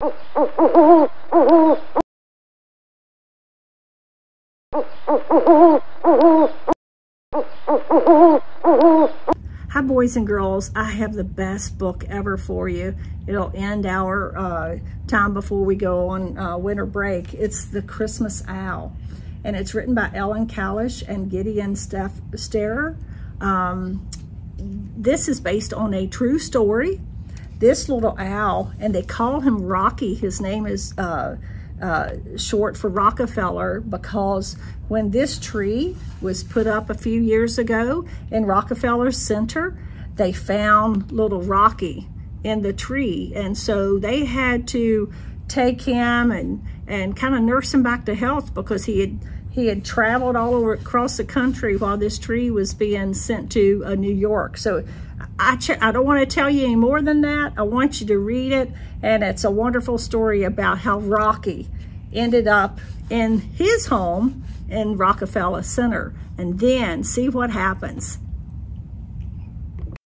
Hi boys and girls, I have the best book ever for you. It'll end our uh, time before we go on uh, winter break. It's The Christmas Owl and it's written by Ellen Kalish and Gideon Steph Sterer. Um, this is based on a true story. This little owl, and they call him Rocky. His name is uh, uh, short for Rockefeller because when this tree was put up a few years ago in Rockefeller Center, they found little Rocky in the tree. And so they had to take him and, and kind of nurse him back to health because he had he had traveled all over across the country while this tree was being sent to uh, New York. So I, I don't want to tell you any more than that. I want you to read it. And it's a wonderful story about how Rocky ended up in his home in Rockefeller Center. And then see what happens.